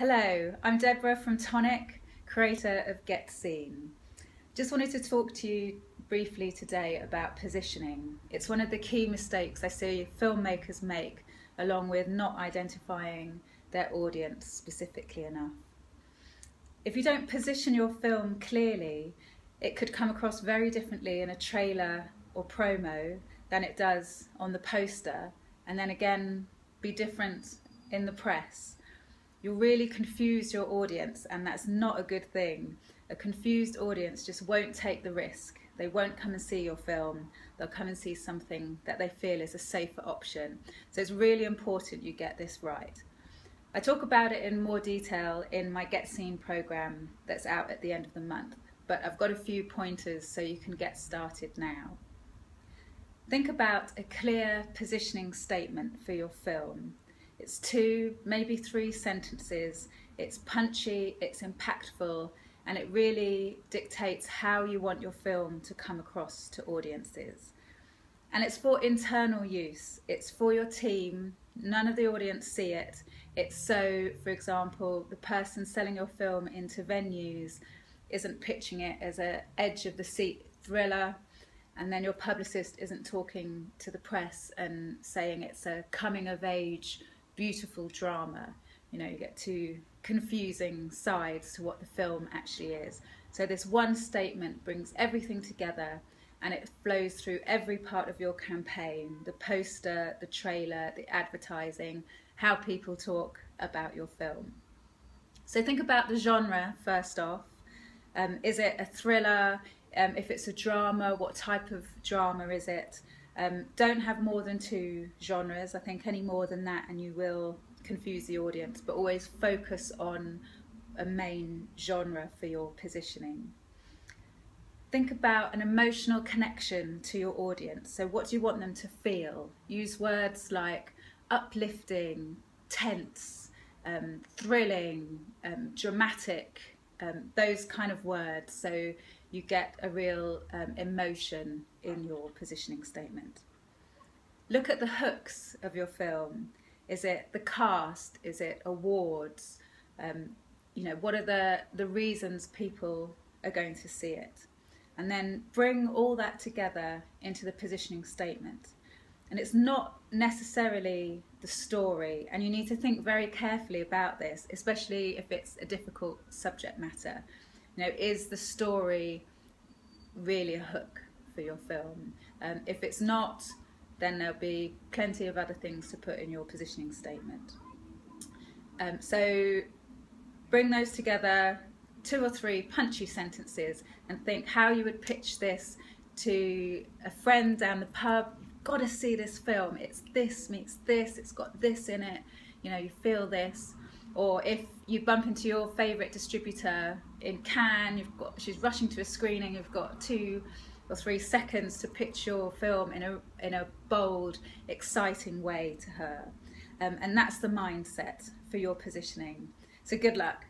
Hello, I'm Deborah from Tonic, creator of Get Seen. Just wanted to talk to you briefly today about positioning. It's one of the key mistakes I see filmmakers make, along with not identifying their audience specifically enough. If you don't position your film clearly, it could come across very differently in a trailer or promo than it does on the poster, and then again be different in the press. You'll really confuse your audience, and that's not a good thing. A confused audience just won't take the risk. They won't come and see your film. They'll come and see something that they feel is a safer option. So it's really important you get this right. I talk about it in more detail in my Get Seen program that's out at the end of the month, but I've got a few pointers so you can get started now. Think about a clear positioning statement for your film. It's two, maybe three sentences. It's punchy, it's impactful, and it really dictates how you want your film to come across to audiences. And it's for internal use, it's for your team, none of the audience see it. It's so, for example, the person selling your film into venues isn't pitching it as a edge of the seat thriller and then your publicist isn't talking to the press and saying it's a coming of age beautiful drama. You know, you get two confusing sides to what the film actually is. So this one statement brings everything together and it flows through every part of your campaign, the poster, the trailer, the advertising, how people talk about your film. So think about the genre first off. Um, is it a thriller? Um, if it's a drama, what type of drama is it? Um, don't have more than two genres. I think any more than that and you will confuse the audience, but always focus on a main genre for your positioning. Think about an emotional connection to your audience. So, what do you want them to feel? Use words like uplifting, tense, um, thrilling, um, dramatic, um, those kind of words. So, you get a real um, emotion in your positioning statement. Look at the hooks of your film. Is it the cast? Is it awards? Um, you know, what are the, the reasons people are going to see it? And then bring all that together into the positioning statement. And it's not necessarily the story, and you need to think very carefully about this, especially if it's a difficult subject matter. Know, is the story really a hook for your film? Um, if it's not, then there'll be plenty of other things to put in your positioning statement. Um, so bring those together, two or three punchy sentences, and think how you would pitch this to a friend down the pub. Got to see this film. It's this meets this. It's got this in it. You know, you feel this or if you bump into your favourite distributor in Cannes, you've got she's rushing to a screening, you've got two or three seconds to pitch your film in a in a bold, exciting way to her, um, and that's the mindset for your positioning. So good luck.